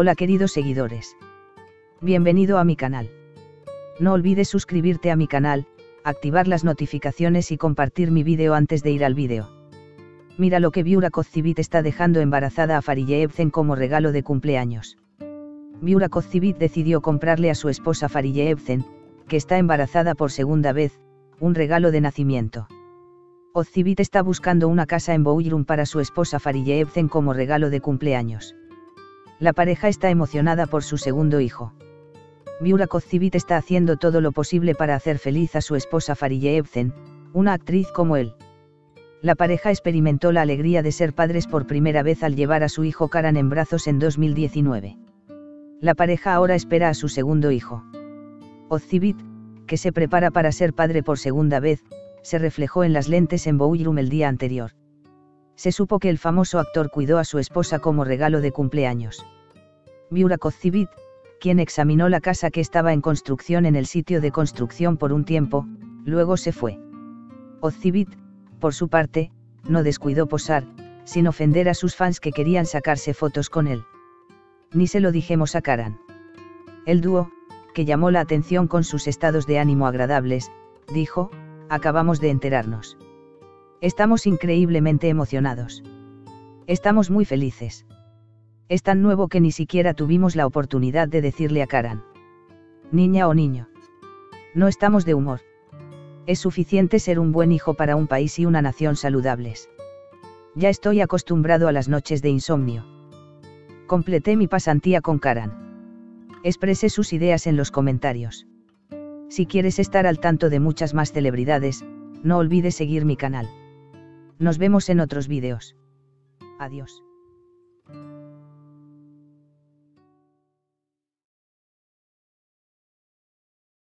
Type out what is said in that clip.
Hola queridos seguidores. Bienvenido a mi canal. No olvides suscribirte a mi canal, activar las notificaciones y compartir mi vídeo antes de ir al vídeo. Mira lo que Viura Kozcivit está dejando embarazada a Farije Evcen como regalo de cumpleaños. Viura Kozcivit decidió comprarle a su esposa Farije Evcen, que está embarazada por segunda vez, un regalo de nacimiento. Ozcivit está buscando una casa en Bouirum para su esposa Farije Evcen como regalo de cumpleaños. La pareja está emocionada por su segundo hijo. Viura Kozcivit está haciendo todo lo posible para hacer feliz a su esposa Farije Evcen, una actriz como él. La pareja experimentó la alegría de ser padres por primera vez al llevar a su hijo Karan en brazos en 2019. La pareja ahora espera a su segundo hijo. Ozcivit, que se prepara para ser padre por segunda vez, se reflejó en las lentes en Bouillum el día anterior. Se supo que el famoso actor cuidó a su esposa como regalo de cumpleaños. Viura Kozcivit, quien examinó la casa que estaba en construcción en el sitio de construcción por un tiempo, luego se fue. Ozcivit, por su parte, no descuidó posar, sin ofender a sus fans que querían sacarse fotos con él. Ni se lo dijimos a Karan. El dúo, que llamó la atención con sus estados de ánimo agradables, dijo, acabamos de enterarnos. Estamos increíblemente emocionados. Estamos muy felices. Es tan nuevo que ni siquiera tuvimos la oportunidad de decirle a Karan. Niña o niño. No estamos de humor es suficiente ser un buen hijo para un país y una nación saludables. Ya estoy acostumbrado a las noches de insomnio. Completé mi pasantía con Karan. Expresé sus ideas en los comentarios. Si quieres estar al tanto de muchas más celebridades, no olvides seguir mi canal. Nos vemos en otros vídeos. Adiós.